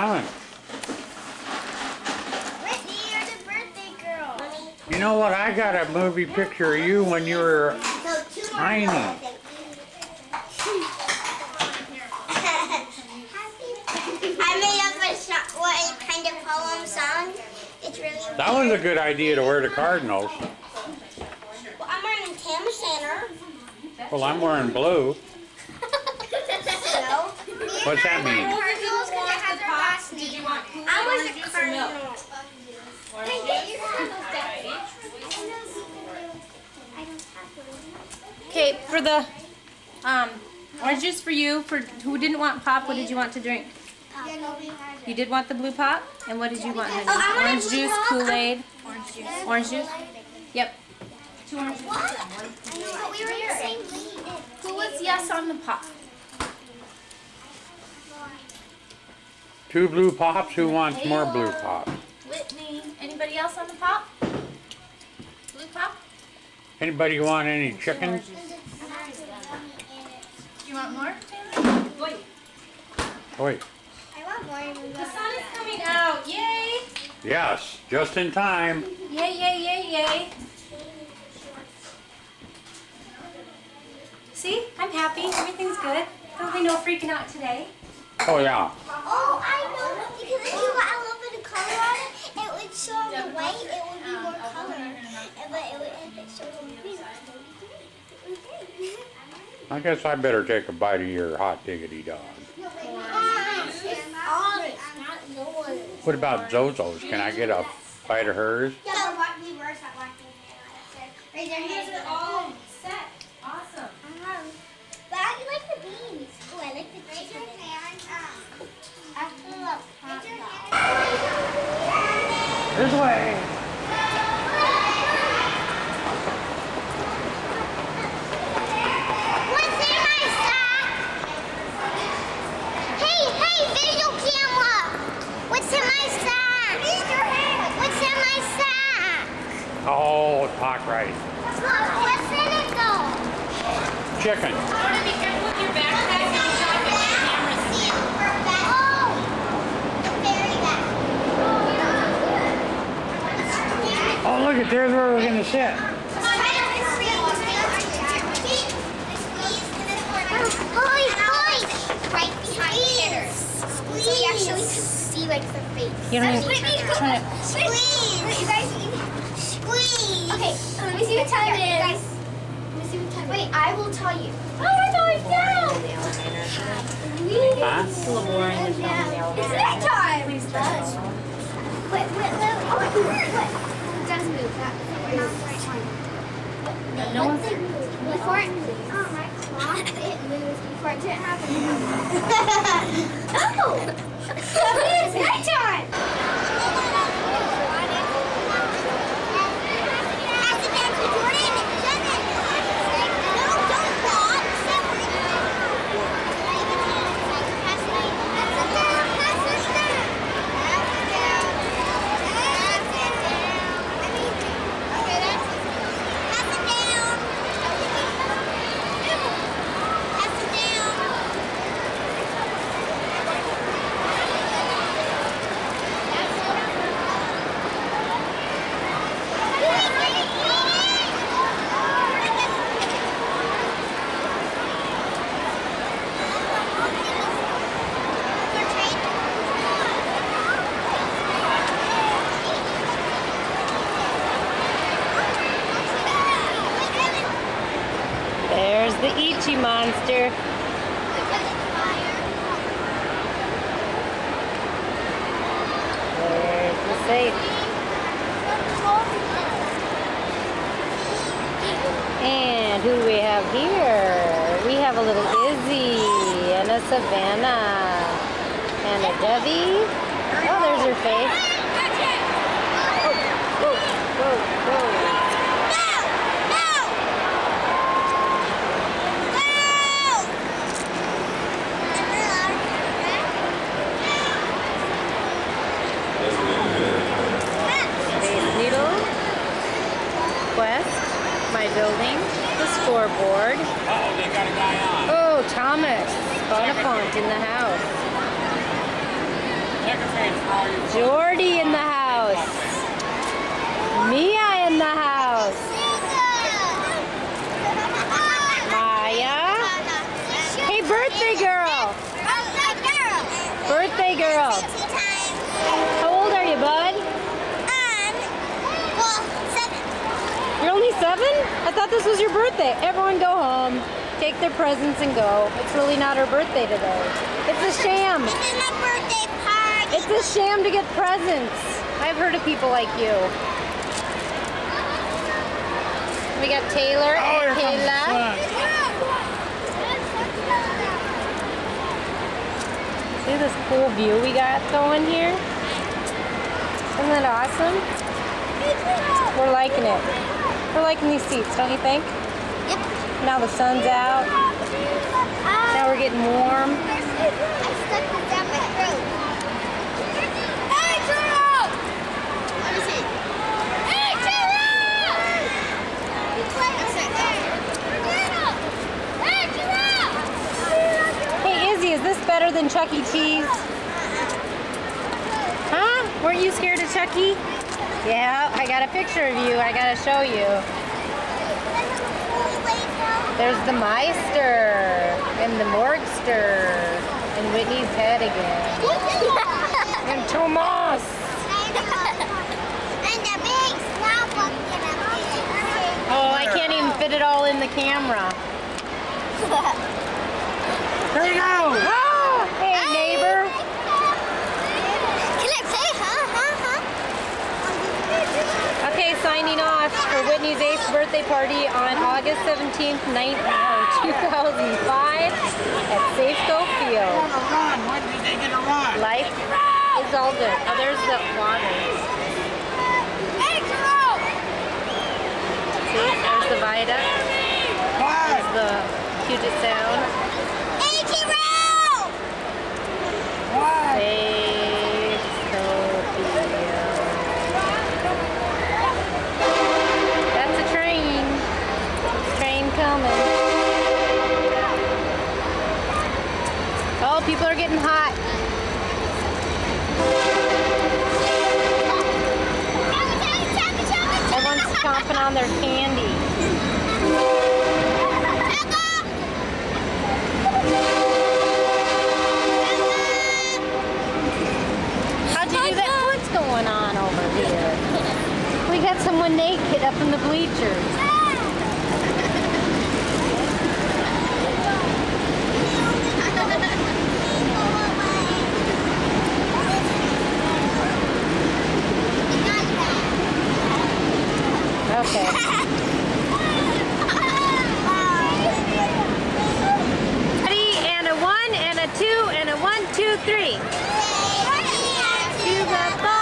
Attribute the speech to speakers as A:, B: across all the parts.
A: Whitney, you're the birthday girl.
B: You know what? I got a movie picture of you when you were tiny.
A: I made up a song, what kind of poem song. It's really
B: That was a good idea to wear the Cardinals.
A: Well, I'm wearing Tam Center.
B: Well, I'm wearing blue. What's that mean?
A: Cardinals because it has our last
C: Did you
A: name.
C: want Kool-Aid
A: I
C: or
A: was a
C: juice or milk?
A: cardinal.
C: Orange juice? Okay, for the um, orange juice for you. For who didn't want pop, what did you want to drink? You did want the blue pop, and what did you want? honey?
A: Oh, I wanted
C: orange juice. Kool Aid, orange juice. Orange juice? Yep. Two orange juice.
A: But we were in the same league.
C: Who was yes on the pop?
B: Two blue pops. Who wants more blue pops?
C: Whitney. Anybody else on the pop? Blue pop?
B: Anybody want any chicken?
C: Do you want more? Taylor? Wait.
B: Oh, wait.
A: I want more
C: The sun is coming out. Yay!
B: Yes, just in time.
C: Yay, yay, yay, yay. See? I'm happy. Everything's good. There'll be no freaking out today.
B: Oh yeah.
A: Oh, I know. Because if you got a little bit of color on it, it would show on the white, it would be more color. And But it would, if it showed on the green, it would be green.
B: I guess I better take a bite of your hot diggity dog.
A: It's on, it's not yours.
B: What about Zozo's? Can I get a bite of hers?
A: This but what we were at walking Raise your hands.
C: all set. Awesome.
A: Um, but I like the beans. Oh, I like the chicken. Raise your hands. Um, after the hot dog.
B: This way.
A: What's in my sack? Hey, hey, video camera! What's in my sack? Raise your hand. What's in my sack?
B: Oh, talk right.
A: What's in it though?
B: Chicken.
C: to be careful with your backpack and your jacket. The camera's in there.
A: Oh, the very back.
B: Oh, look at there's where we're gonna sit.
A: Oh, right behind Tanner. Squeeze. So you actually can see like the face.
C: You don't
A: That's
C: even-
A: Whitney,
C: turn it.
A: Squeeze. Wait, you guys. Squeeze. Okay, so let me see what time it is. Guys, let me see what time. Wait, I will tell you. Oh, we're going down.
B: Huh?
C: It's a little boring. There's no one in the elevator.
A: It's night time. Please does. Wait, wait, wait. Oh, wait, wait. It does move. That, not right time.
C: No one's
A: Before it, oh my it before it didn't happen. oh! it's nighttime! Pass it down to Jordan. Seven. No, don't stop. Seven. Pass it down. Pass it down. Pass it down. Pass it down. Pass it down. I mean, okay, that's it. Pass it down. Pass it down.
D: There's the Ichi monster. The safe. And who do we have here? We have a little Izzy and a Savannah and a Debbie. Oh, there's her face. Whoa, whoa, whoa. Space Needle, Qwest, my building, the scoreboard.
B: Oh, they got a guy on.
D: Oh, Thomas Bonafont in the house. Jordy in the house. Mia in the house. Maya. Hey, birthday girl. Birthday girl. How old are you, bud? You're only seven? I thought this was your birthday. Everyone go home, take their presents and go. It's really not her birthday today. It's a sham. It's a sham to get presents. I've heard of people like you. We got Taylor
B: Oh, here
D: and Kayla. See this cool view we got going here? Isn't that awesome? We're liking it. We're liking these seats, don't you think? Now the sun's out. Now we're getting warm. Hey Izzy, is this better than Chuck E. Cheese? Huh? Weren't you scared of Chucky? Yeah, I got a picture of you. I gotta show you. There's the Meister and the Morgster and Whitney's head again. And Tomas.
A: And the big small pumpkin.
D: Oh, I can't even fit it all in the camera.
B: There you go.
D: Ah, hey neighbor.
A: Can I play? Huh? Huh? Huh?
D: Okay, signing off for Whitney's 8th birthday party on August 17th, 19, oh, 2005 at Safeco Field.
B: On a run. When did they get a run?
D: Life is all good. Oh, there's the water. See, there's the viaduct. There's the Puget Sound.
B: Why?
D: Safeco Field. That's a train. Train coming. Oh, people are getting hot. Everyone's on their candy. How'd you do that? What's going on over here? We got someone naked up in the bleachers. Okay. Ready? And a one, and a two, and a one, two, three. To the ball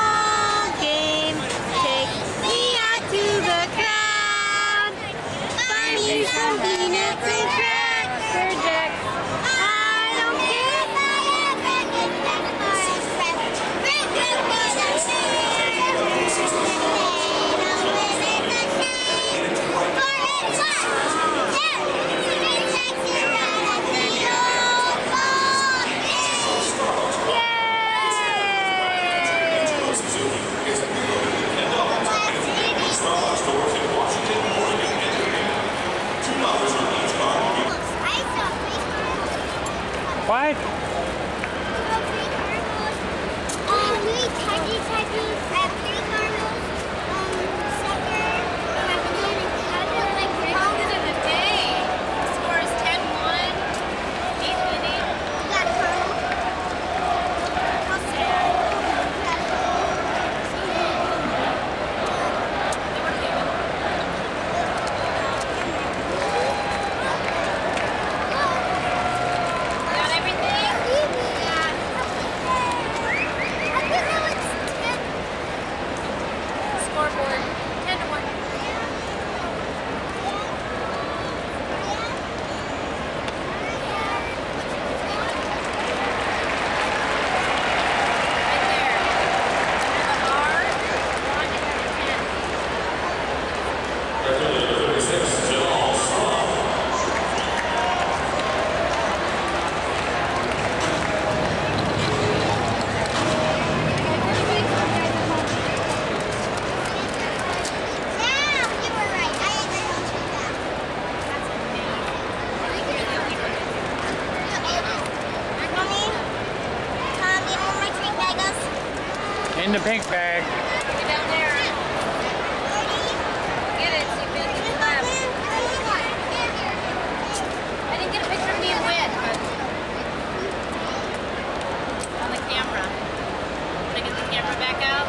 D: I get the camera back out?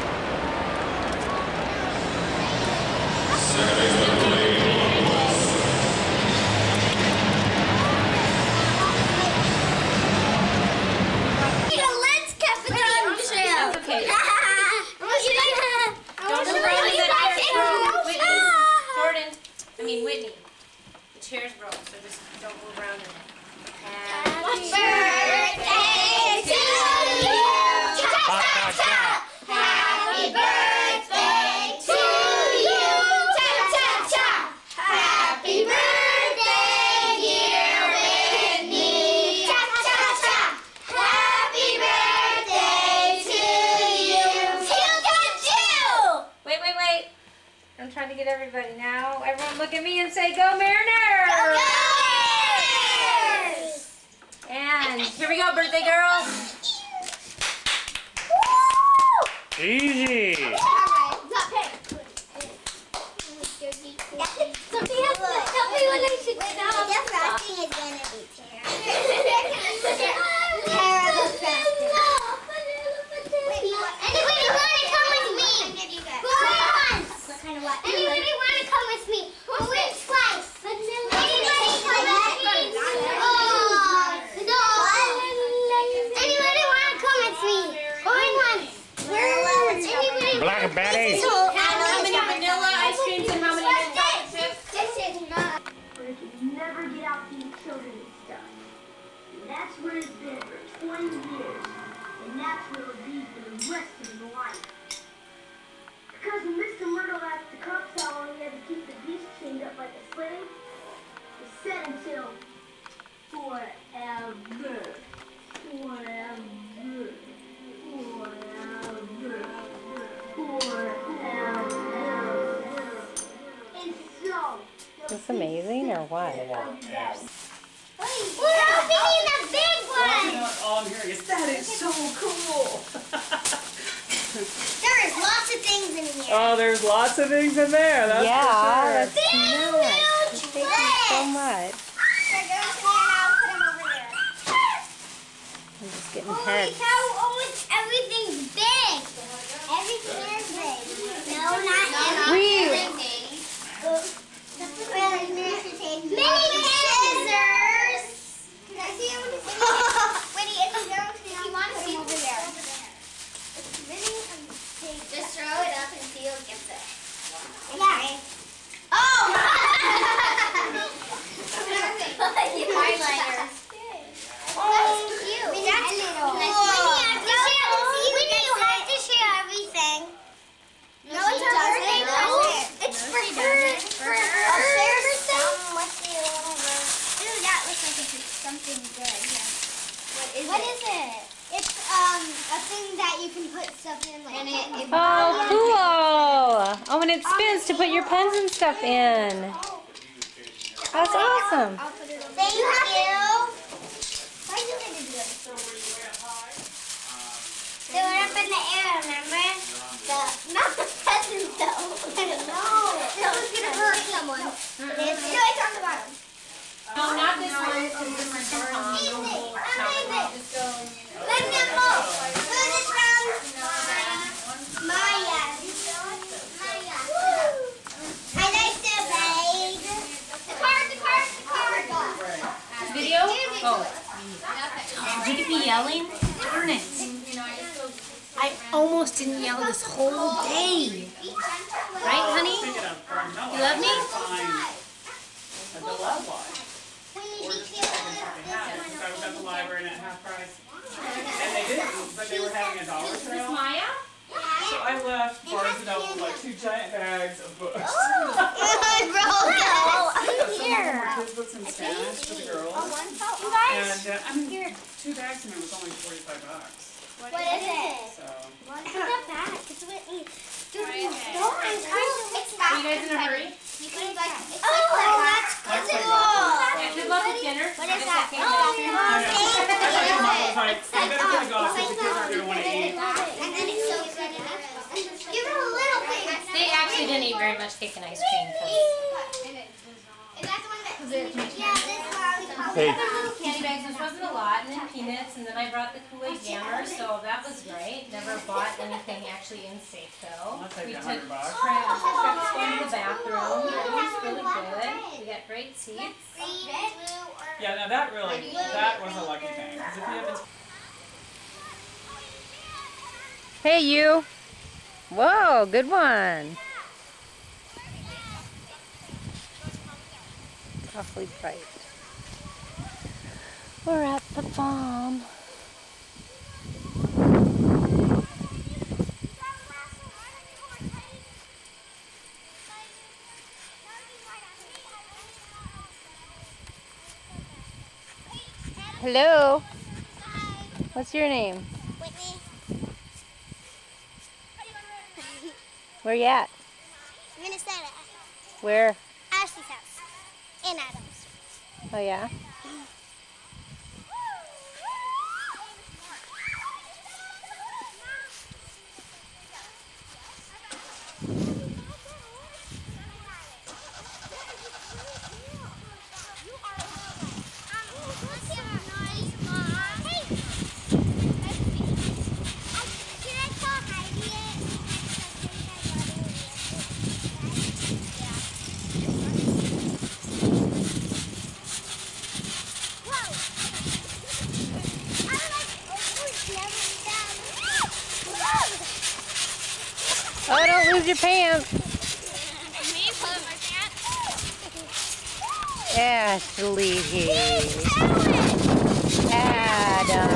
D: I'm trying to get everybody now. Everyone look at me and say, Go Mariners! Go Mariners! And here we go, birthday girl.
B: Easy.
A: Tell me when I should stop. The frosting is gonna be terrible. Anybody wanna come with me? Going once. Anybody wanna come with me? Going twice. Anybody come with me? Oh, no. Anybody wanna come with me? Going once. Anybody?
B: Black Betty.
D: How many vanilla ice creams and how many chocolate chips?
A: This is not.
E: where it could never get out to the children and stuff. And that's where it's been for 20 years. And that's where it'll be up like a slave, he said until forever. Forever. Forever. Forever. And so,
C: That's amazing or what?
A: We're opening the big one.
F: on here. Yes, that is so cool.
A: There is lots of things in here.
F: Oh, there's lots of things in there. That's
C: yeah,
F: for sure.
C: that's
A: Big
C: nuts.
A: huge
C: Thank you so much.
A: They're going to there now. Put them over there.
C: I'm just getting
A: Holy
C: heads.
A: cow, almost everything's big. Everything is big. No, not
C: Really?
A: Mini scissors. Can I see them? Winnie, if you don't, if you want to see over there. Just throw it up and see who gets it. Yeah. Oh! Highlighters. Oh, cute. That's cool. Winnie, you have to share, Winnie, you have to share everything. No, it's her birthday present. It's for her. It's for her. I'll share some with you. Ooh, that looks like it's something good. Yeah. What is it? It's um a thing that you can put stuff in like. And it, it
C: Oh, cool. Oh, and it spins to put your pens and stuff in. That's awesome.
A: Thank you. Why do we do this? Um, they were up in the air, remember? The, not the peasants though. no. That was gonna hurt someone. No, it's on the bottom.
D: No, not this one, because this is from
A: Amazing.
D: home.
A: Amazing.
D: Just go.
A: Let them move. Who is from? Maya. Maya. I like the bag. The card, the card, the card.
D: Video? Oh. Did it be yelling? Darn it. I almost didn't yell this whole day. Right, honey? You love me?
F: At the love. I was at the library and at half price. And they didn't, but they were having a dollar sale.
D: Maya?
F: So I left Barnes and Noble with like two giant bags of books.
A: Oh, I broke it.
F: Some were kids books in Spanish for the girls.
A: You guys,
F: And uh, I mean, two bags of them was only forty-five bucks.
A: what is it?
F: So
A: It's not bad. It's Whitney. Dude, you don't. It's not.
D: Are you guys in a hurry?
A: You can like. It's oh, that's
F: That's
A: cool.
D: Yeah, good luck with dinner.
A: What is that?
F: I know. I thought you might- I bet it's gonna go off
A: It's
F: because the kids aren't gonna wanna eat.
A: And then it's so good.
C: didn't eat very much cake and ice cream
B: Hey,
C: candy bags, which wasn't a lot, and then peanuts, and then I brought the Kool-Aid jammer, so that was great. Never bought anything actually in safe though. We took trips, trips going to the bathroom. It was really good. We got great seats.
A: Green, blue, or.
F: Yeah, now that really, that was a lucky thing. Because if you had been
D: Hey, you. Whoa, good one. Awfully bright. We're at the farm. Hello. What's your name?
A: Whitney.
D: Where you at?
A: Minnesota.
D: Where?
A: Ashley's house. Adams.
D: Oh yeah. Oh, don't lose your pants. Ashley. Adam.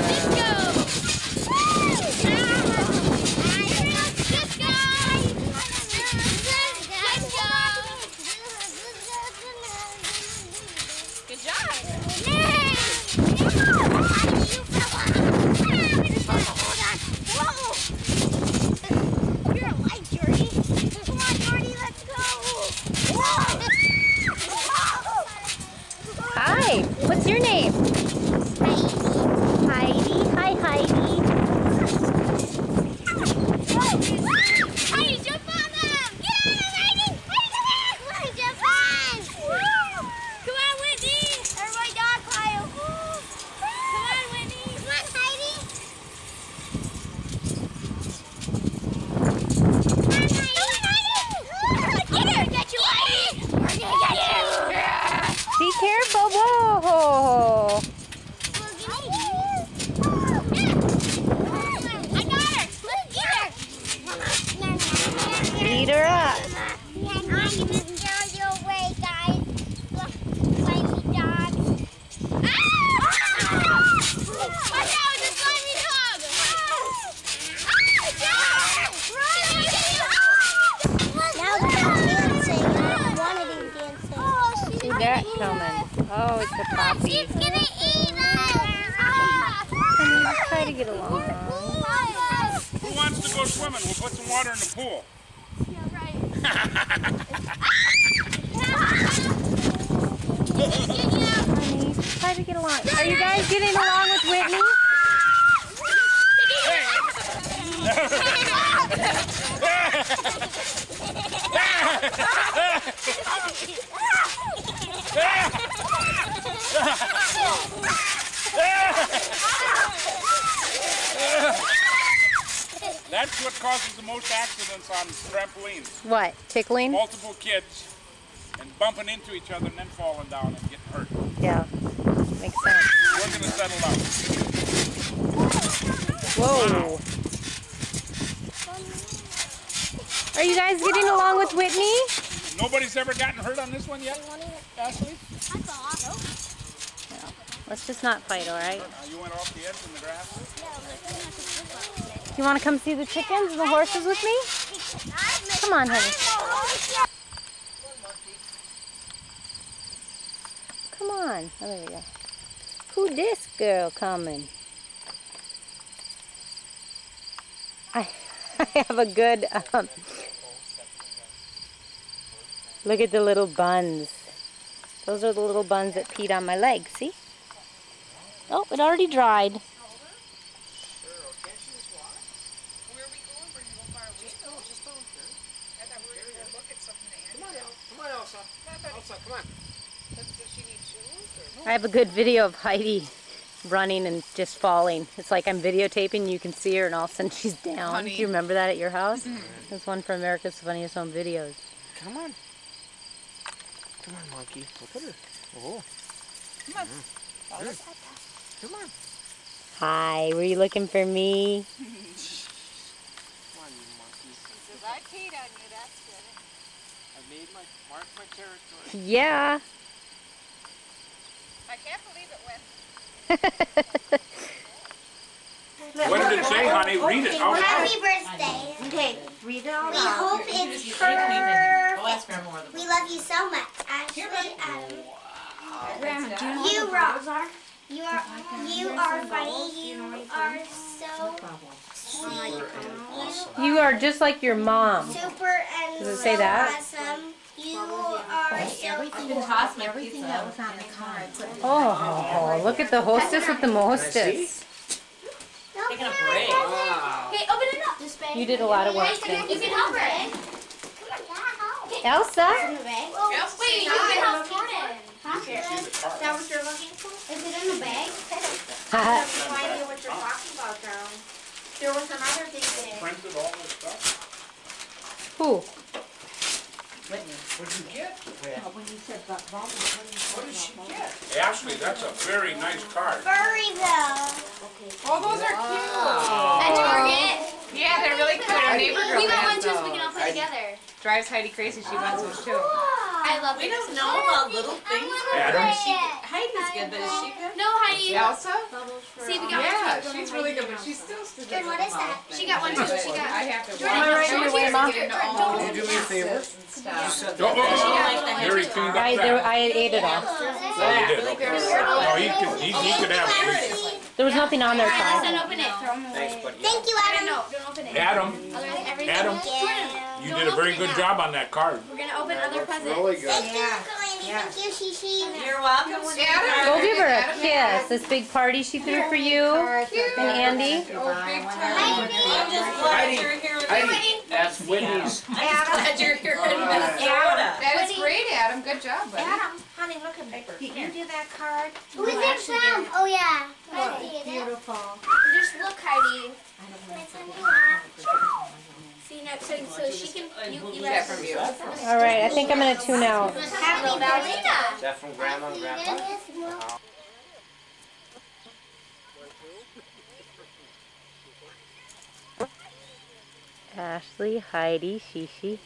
A: Good job. You're alive, Jordy. Come on, Jordy, let's go.
D: What's your name? Heidi. Hi, Heidi.
A: Heidi, jump on them! Get on them, Heidi! Heidi, come on! Jump on! Come on, Whitney! Everybody dog pile! Come on, Whitney! Come on, Heidi! Come on, Heidi! Come on, Heidi! We're gonna get you, Heidi! We're gonna get you!
D: Be careful. Whoa.
A: I got her! Let's get her!
D: Beat her up.
A: I'm gonna throw you away, guys. Look, slimy dogs. Ah! Watch out, it's a slimy dog! Ah! Run! Now they're dancing. One of them dancing. Oh, she's
D: Who's that coming? Oh, it's a puppy.
A: She's gonna eat us!
D: Honey, just try to get along.
B: who wants to go swimming? We'll put some water in the pool.
D: Honey, try to get along. Are you guys getting along with Whitney?
B: That's what causes the most accidents on trampolines.
D: What? Tickling?
B: Multiple kids and bumping into each other and then falling down and getting hurt.
D: Yeah. Makes sense.
B: We're gonna settle down.
D: Whoa. Are you guys getting along with Whitney?
B: Nobody's ever gotten hurt on this one yet, Ashley?
D: Let's just not fight, all right?
B: Uh, you went off the edge in the grass?
D: You want to come see the chickens and the horses with me? Come on, honey. Come on. Oh, there we go. Who this girl coming? I, I have a good, um, look at the little buns. Those are the little buns that peed on my leg, see? Oh, it already dried.
G: on, Elsa. Elsa, come on. Does she need shoes or?
D: I have a good video of Heidi running and just falling. It's like I'm videotaping, you can see her, and all of a sudden she's down. Do you remember that at your house? Mm-hmm. There's one for America's Funniest Home Videos.
G: Come on. Come on, monkey. Look at her. Oh. Come on. Mm. Come on.
D: Hi, were you looking for me?
G: Come on, you monkey.
H: Says I peed on you, that's good.
G: I made my mark my territory.
D: Yeah.
H: I can't believe it went.
I: What did it say, honey? Read it out loud.
A: Happy birthday.
C: Okay, read it all
A: We
C: out.
A: hope it's perfect.
J: Grandma where the
A: We love you so much. Ashley, Adam.
C: Um, do
A: You rock.
C: are?
A: You are you are funny. You are so
D: You are just like your mom.
A: super and
D: Does it say that?
A: awesome. You are so
C: Everything,
A: cool.
J: toss
C: everything that was on the car, I put in
D: Oh, look at the hostess with the mostess.
J: Taking a break.
G: Wow.
A: Okay, open it up. This.
D: You did a lot of work,
A: You can help her. Come on,
D: Elsa?
A: In the bag. Wait, you can help Jordan. Huh? Is that what you're looking for? Is it in the bag?
C: I have no idea what you're talking about, darling. There was some other things.
I: Printed all this stuff?
D: Who?
I: What'd you get?
C: When you said bu- bubble, what did
I: What did she get? Ashley, that's a very nice card.
A: Furryville.
J: Oh, those are cute.
A: At Target.
J: Yeah, they're really cute. Our neighbor girl
A: We got one too, so we can all play together.
J: Drives Heidi crazy. She wants those too.
A: Oh, I love
H: We
A: it.
H: don't know about little things.
I: Adam?
H: Heidi's good, but is she good?
A: No, Heidi.
J: Elsa?
A: See, we got
J: Yeah,
A: one too.
J: she's really good, but she's still still
A: Jordan, what is that? She got one too. She got.
J: I have to.
A: Jordan,
J: watch
A: Jordan,
J: her.
A: Jordan,
D: Mom?
A: Jordan,
G: Can
A: Jordan.
G: you do me a favor?
J: And stuff.
G: Set that
I: oh, cleaned
D: I,
I: up
D: there,
I: that.
D: I ate it all.
I: Oh, you did, okay. Oh, he could, he, he could have it.
D: There was nothing on there,
A: Alright,
D: Ty.
A: listen, open it. Throw them away.
G: Thanks, buddy.
A: Thank you, Adam. No, don't open it.
I: Adam, Adam,
A: Jordan,
I: you
A: don't
I: did a very good
A: now.
I: job on that card.
A: We're gonna open other presents.
G: Really good.
A: Thank you, Thank you, Shishi.
H: You're welcome.
J: Adam,
D: Go give her a kiss. This big party she threw for you and Andy.
J: Oh, big time.
H: I'm just glad you're here in
G: Heidi, that's Whitney's.
H: Glad you're here in Minnesota.
J: That is great, Adam. Good job, buddy.
C: Adam, honey, look at paper. You do that card.
A: Who is it from? Oh yeah. Heidi.
C: Beautiful.
A: Just look, Heidi. See, now, so, so she can. You, you
J: That from you.
D: All right, I think I'm gonna tune out.
A: Happy birthday.
G: Is that from Grandma and Grandpa?
D: Ashley, Heidi, Shishi.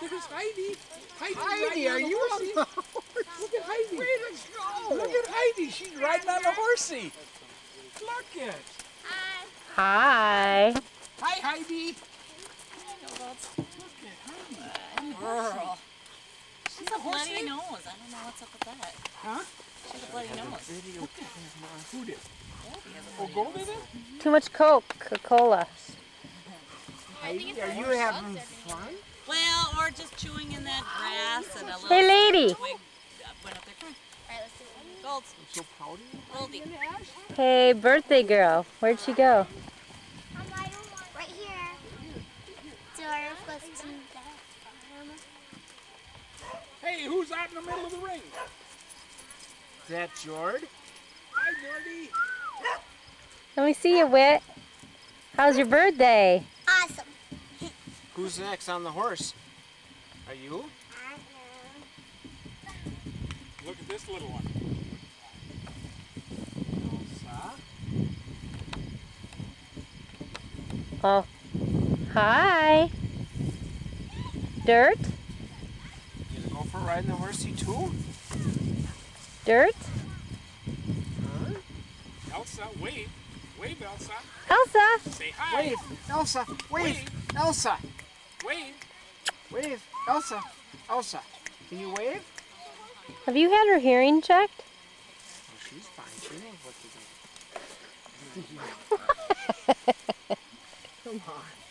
G: There's Heidi. Heidi, are you on the horse? Look at Heidi. Way to go. Look at Heidi. She's riding on the horsey. Look it.
D: Hi.
G: Hi, Heidi. Look at Heidi. Girl.
H: She's a bloody nose. I don't know what's up with that.
G: Huh?
H: She's a bloody nose.
G: Video. Who did? Oh, Gold did it?
D: Too much Coke, Coca-Cola.
G: Heidi, are you having fun?
H: Well, or just chewing in that grass and a little
D: Hey, lady.
H: twig uh, went up there. Come on. Gold.
G: I'm so proud of you.
H: Goldie.
D: Hey, birthday girl. Where'd she go?
A: Right here. Dora was to the farm.
G: Hey, who's out in the middle of the ring? Is that Jord? Hi, Jordy.
D: Let me see you, Wit. How's your birthday?
A: Awesome.
G: Who's next on the horse? Are you? Look at this little one. Elsa.
D: Oh, hi. Dirt?
G: You gonna go for a ride in the horsey too?
D: Dirt?
G: Elsa, wave. Wave, Elsa.
D: Elsa?
G: Say hi. Wave, Elsa. Wave, Elsa. Wave. Wave, Elsa. Elsa. Can you wave?
D: Have you had her hearing checked?
G: Oh, she's fine. She knows what to do. Come on.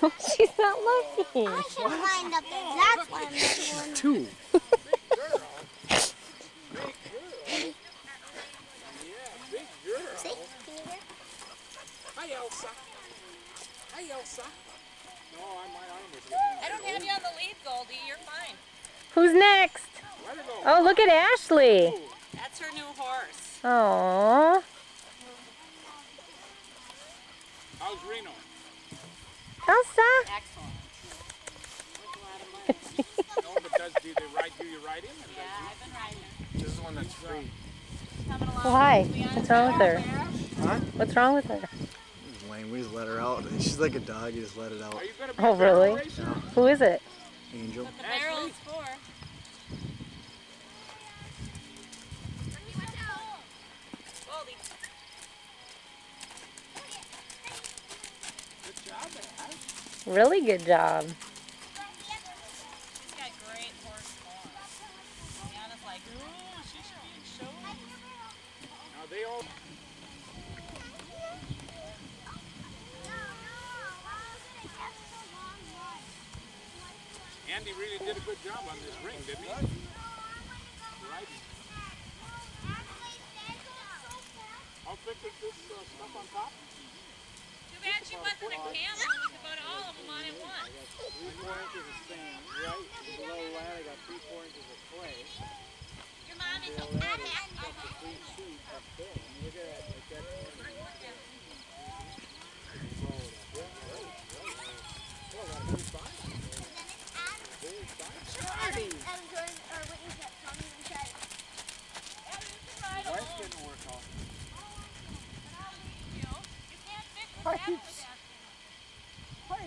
D: She's not looking.
A: I should lined up there. That's what
G: Two.
A: See?
G: Hi, Elsa. Hi, Elsa. No, I'm. I don't have you on the lead, Goldie. You're fine. Who's next?
D: Oh, look at Ashley.
K: That's her new horse.
D: Aww.
I: How's Reno?
D: Elsa.
K: Excellent. Worth a lot of money.
I: No, but does do they ride? Do you ride him?
K: Yeah, I've been riding.
I: This is one that's free.
K: She's coming along.
D: Why? What's wrong with her?
G: Huh?
D: What's wrong with her?
G: Lame. We just let her out. She's like a dog. You just let it out.
I: Are you gonna be
D: Oh, really?
I: racer?
D: Who is it?
G: Angel.
K: The barrel is for. Goldie.
I: Good job, man.
D: Really good job.
K: She's got great horse form. Deanna's like, ooh, she should be shown.
I: Now they all. Andy really did a good job on this ring, didn't he? Is this uh, stuff on top?
K: Bad she wasn't a camel. We could go to all of them on at once.
G: Three, four inches of sand. Right below that, I got three, four inches of clay.
K: Your mom is a
G: Below that is a complete sheet of film. Look at that. Like that.
I: Wife didn't work off.
K: You know, you can't fix the back of that.
I: What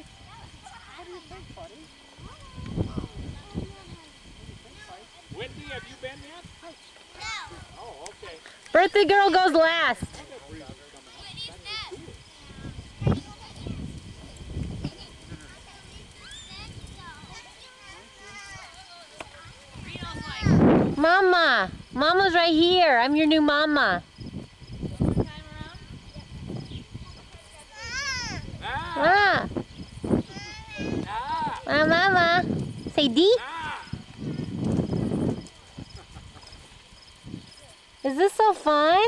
I: do you think, buddy? Whitney, have you been yet? Oh, okay.
D: Birthday girl goes last. Mama. Mama's right here. I'm your new mama.
K: one time around.
I: Ah,
D: Ah.
I: ah,
D: Ah, mama. Say D.
I: ah.
D: Is this so fun?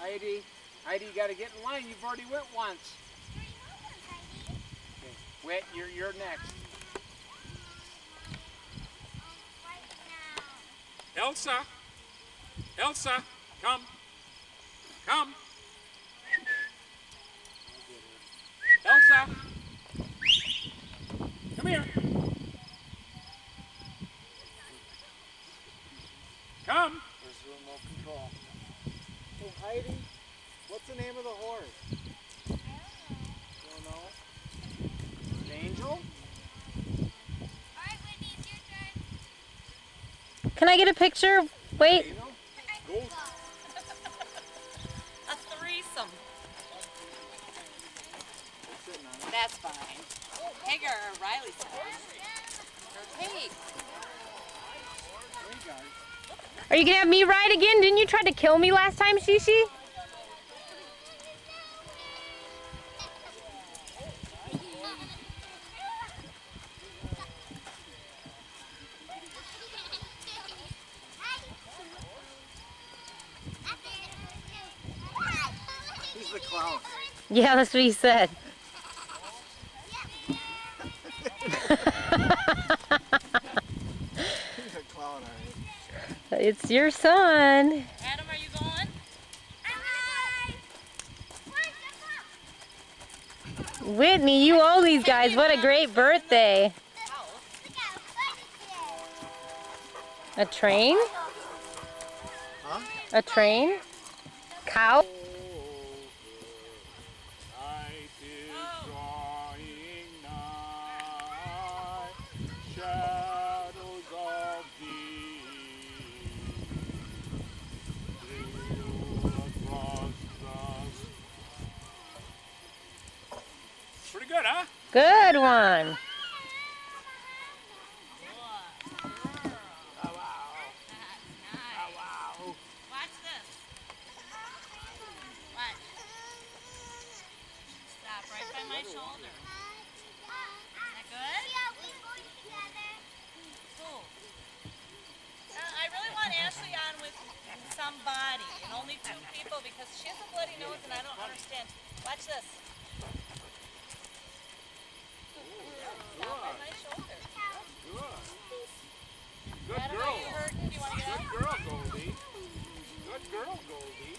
I: Heidi, Heidi, you gotta get in line. You've already went once. Okay, Whit, you're, you're next. Elsa, Elsa, come, come. Elsa, come here. Come.
G: There's remote control. Hey Heidi, what's the name of the horse? You don't know? Angel?
D: Can I get a picture? Wait.
K: A threesome. That's fine. Hagar or Riley's house. Or
D: Are you gonna have me ride again? Didn't you try to kill me last time, Shishi? Yeah, that's what he said.
G: Clown, alright.
D: It's your son.
K: Adam, are you going?
D: Whitney, you owe these guys. What a great birthday. A train?
G: Huh?
D: A train? Cow?
K: somebody, and only two people because she has a bloody nose and I don't understand. Watch this.
G: Good girl. Good girl, Goldie. Good girl, Goldie.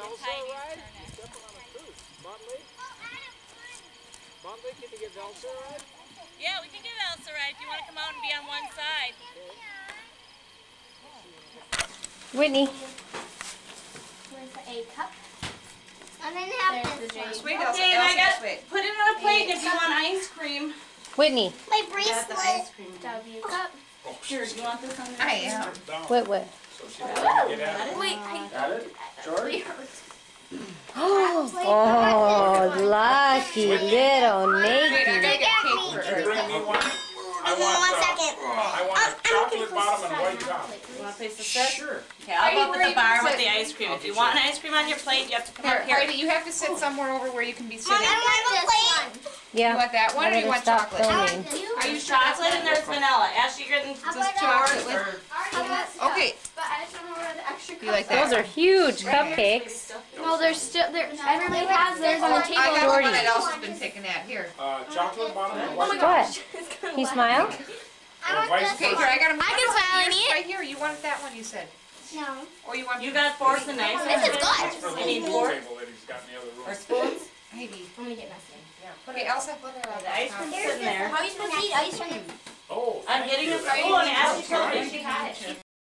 G: Elsa ride? You're stepping on a tooth. Butley? Butley, can you give Elsa a ride?
H: Yeah, we can give Elsa a ride if you want to come out and be on one side.
D: Whitney.
L: Where's the A cup? I didn't have this one.
J: Sweet Elsa,
H: Okay, and I got put it on a plate and if you want ice cream.
D: Whitney.
L: My
H: Got the
L: bracelet.
H: ice cream.
L: W cup.
H: Here, do you want this on there?
J: I am.
D: Wait, wait.
L: Wait, I
G: Got it? George?
D: Oh, lucky little
J: Wait, I
D: Nathan.
J: gotta get cake
L: me.
J: for her.
I: Bring me one. I
L: One
I: want, uh,
L: second.
I: I want a chocolate bottom and white top.
H: You want to place the set?
G: Sure.
H: Okay, I'll go up at the bar with the ice cream. If you want an ice cream on your plate, you have to come
J: Here,
H: up here.
J: Heidi, you have to sit somewhere over where you can be sitting.
L: I want this one.
J: You
D: Yeah.
J: want that one or you want chocolate?
D: filming.
J: Are you
H: Chocolate and there's vanilla. Ashley, you're gonna just
L: about
H: yours
J: chocolate? Okay,
L: But I just don't know where the extra
J: you like
D: Those are huge cupcakes.
L: No, there's still there. Everybody has theirs on the
J: I
L: table.
J: got the one
D: Jordy.
J: that Elsa's been picking at. Here.
I: Uh, chocolate bottom and white.
D: What? Can you smile?
L: I
I: Or
L: want
I: vice
L: this
J: Okay, here,
I: versa.
J: I got them.
L: I can smile and eat.
J: Right here, you wanted that one, you said.
L: No.
J: Or you want.
H: You got forks and knives.
L: This is good.
I: That's for the
H: You need
I: little
H: four?
I: table that he's got in the other room.
H: Or spoons?
J: Heidi.
L: I'm gonna get messy.
J: Okay, Elsa, put it on.
H: The ice cream's sitting there.
L: How are you supposed to eat ice cream?
I: Oh,
H: I'm
I: thank
H: getting
I: you.
H: a, oh, and Ashley told me she had it.